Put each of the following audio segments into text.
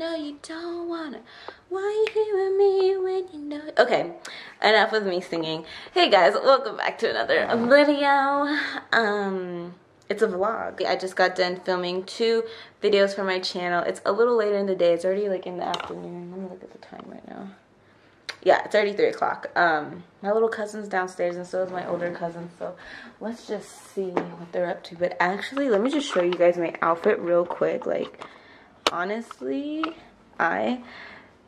know you don't wanna. Why you here with me when you know? Okay, enough with me singing. Hey guys, welcome back to another video. Um, it's a vlog. I just got done filming two videos for my channel. It's a little later in the day. It's already like in the afternoon. Let me look at the time right now. Yeah, it's already 3 o'clock. Um, my little cousin's downstairs and so is my older cousin. So let's just see what they're up to. But actually, let me just show you guys my outfit real quick. Like, honestly, I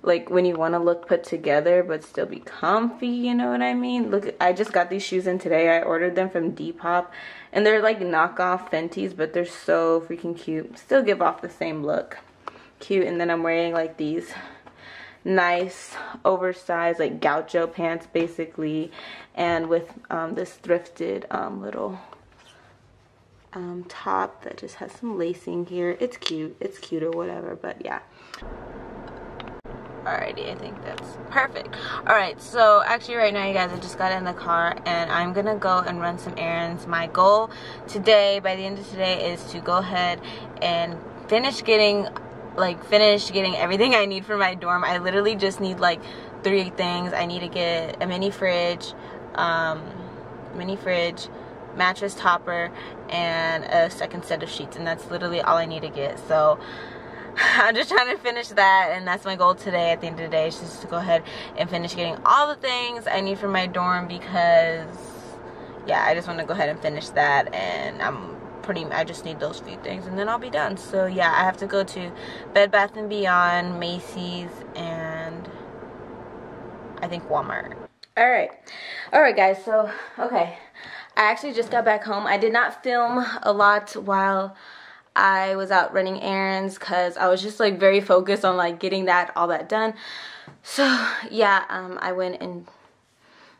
like when you want to look put together but still be comfy you know what i mean? Look i just got these shoes in today. I ordered them from depop and they're like knockoff fenties but they're so freaking cute. Still give off the same look. Cute and then i'm wearing like these nice oversized like gaucho pants basically and with um, this thrifted um, little um, top that just has some lacing here it's cute it's cute or whatever but yeah Alrighty, I think that's perfect. Alright, so actually right now you guys, I just got in the car and I'm gonna go and run some errands. My goal today, by the end of today, is to go ahead and finish getting, like, finish getting everything I need for my dorm. I literally just need, like, three things. I need to get a mini fridge, um, mini fridge, mattress topper, and a second set of sheets. And that's literally all I need to get. So, I'm just trying to finish that and that's my goal today at the end of the day is just to go ahead and finish getting all the things I need for my dorm because yeah I just want to go ahead and finish that and I'm pretty I just need those few things and then I'll be done so yeah I have to go to Bed Bath & Beyond Macy's and I think Walmart alright alright guys so okay I actually just got back home I did not film a lot while I was out running errands because I was just like very focused on like getting that all that done. So yeah, um, I went and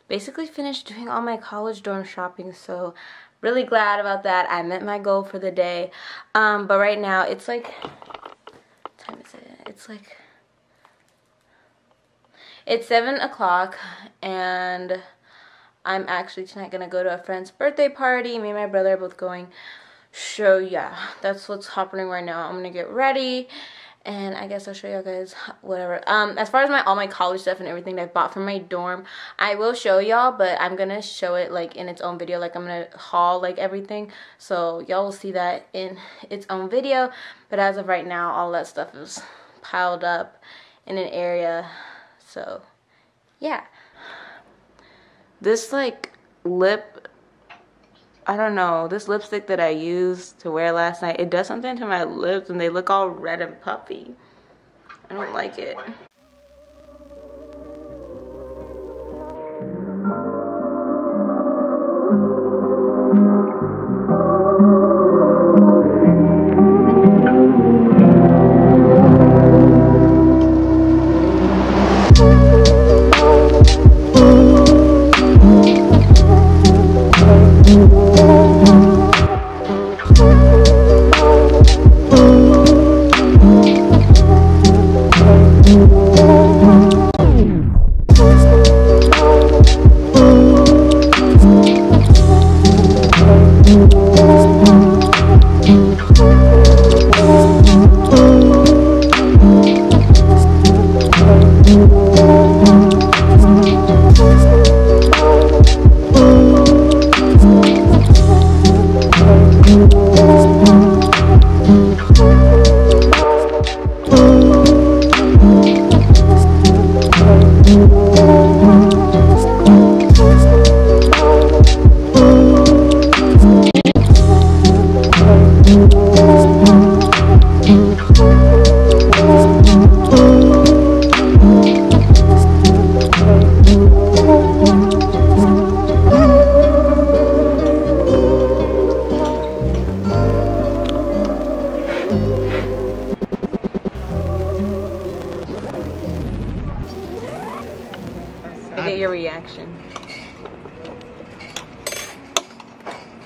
basically finished doing all my college dorm shopping. So really glad about that. I met my goal for the day. Um, but right now it's like, time is it? It's like, it's 7 o'clock and I'm actually tonight to go to a friend's birthday party. Me and my brother are both going so yeah that's what's happening right now i'm gonna get ready and I guess I'll show y'all guys whatever. Um, as far as my all my college stuff and everything that I bought from my dorm, I will show y'all, but I'm gonna show it like in its own video. Like I'm gonna haul like everything, so y'all will see that in its own video. But as of right now, all that stuff is piled up in an area. So yeah, this like lip I don't know, this lipstick that I used to wear last night, it does something to my lips and they look all red and puffy. I don't like it.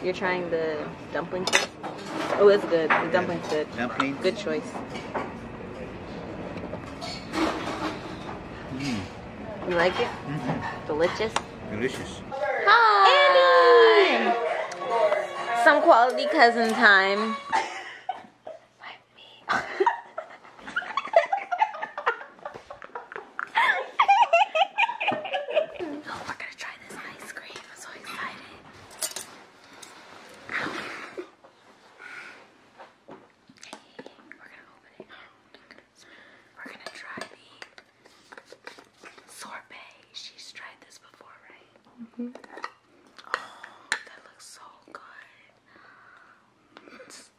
You're trying the dumpling? Oh, it's good. The dumpling's good. Dumplings? Good choice. Mm. You like it? Mm -hmm. Delicious? Delicious. Hi! Andy! Some quality cousin time. cream. Oh, that looks so good. Just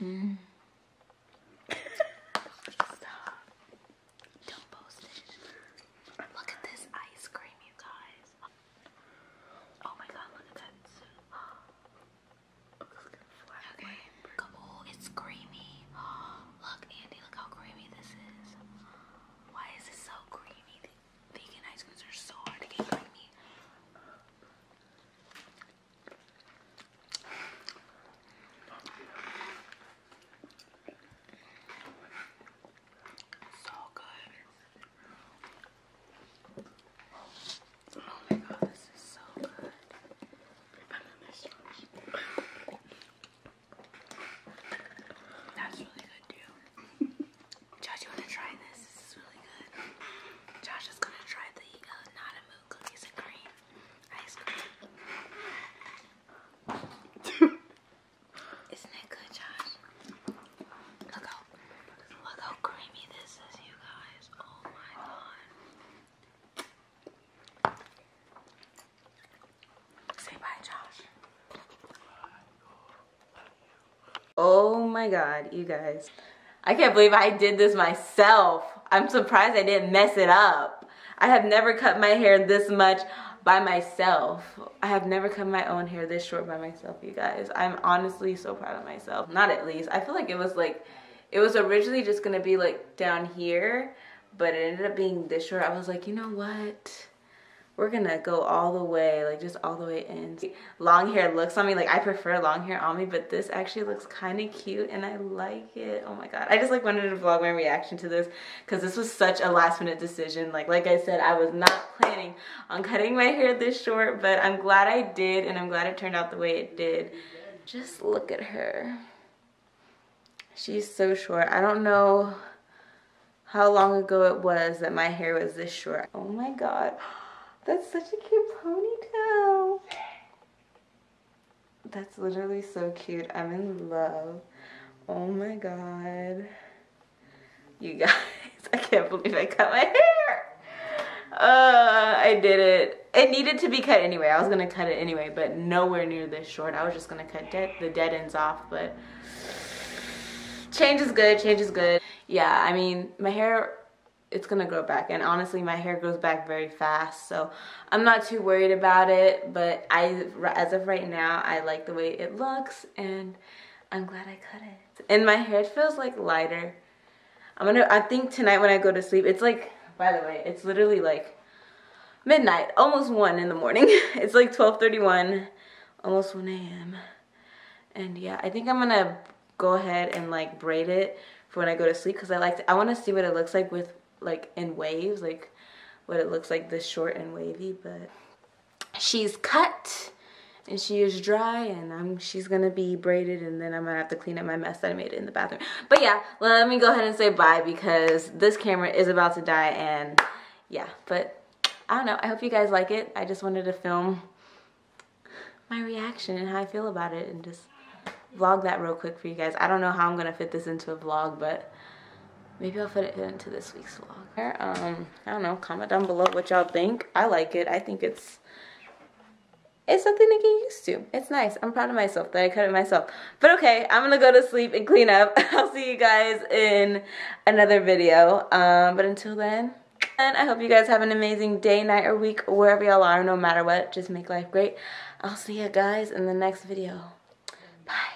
嗯。Isn't it good, Josh? Look how look how creamy this is, you guys. Oh my god. Say bye, Josh. Oh my god, you guys. I can't believe I did this myself. I'm surprised I didn't mess it up. I have never cut my hair this much by myself. I have never cut my own hair this short by myself, you guys. I'm honestly so proud of myself. Not at least. I feel like it was like, it was originally just gonna be like down here, but it ended up being this short. I was like, you know what? We're gonna go all the way like just all the way in. Long hair looks on me like i prefer long hair on me but this actually looks kind of cute and i like it. Oh my god. I just like wanted to vlog my reaction to this because this was such a last minute decision. Like like i said i was not planning on cutting my hair this short but i'm glad i did and i'm glad it turned out the way it did. Just look at her. She's so short. I don't know how long ago it was that my hair was this short. Oh my god that's such a cute ponytail. That's literally so cute. I'm in love. Oh my god. You guys, I can't believe I cut my hair. Uh, I did it. It needed to be cut anyway. I was gonna cut it anyway, but nowhere near this short. I was just gonna cut dead, the dead ends off, but change is good, change is good. Yeah, I mean, my hair it's gonna grow back. And honestly my hair grows back very fast so I'm not too worried about it. But I as of right now I like the way it looks and I'm glad I cut it. And my hair feels like lighter. I'm gonna I think tonight when I go to sleep it's like by the way it's literally like midnight almost 1 in the morning. It's like 12:31 almost 1 a.m. and yeah I think I'm gonna go ahead and like braid it for when I go to sleep because I like to, I want to see what it looks like with like in waves, like what it looks like this short and wavy, but she's cut and she is dry and I'm she's gonna be braided and then I'm gonna have to clean up my mess that I made in the bathroom. But yeah, let me go ahead and say bye because this camera is about to die and yeah, but I don't know. I hope you guys like it. I just wanted to film my reaction and how I feel about it and just vlog that real quick for you guys. I don't know how I'm gonna fit this into a vlog, but maybe I'll fit it into this week's vlog. Um, I don't know. Comment down below what y'all think. I like it. I think it's it's something to get used to. It's nice. I'm proud of myself that I cut it myself. But okay, I'm gonna go to sleep and clean up. I'll see you guys in another video. Um, but until then, and I hope you guys have an amazing day, night, or week, wherever y'all are, no matter what. Just make life great. I'll see you guys in the next video. Bye.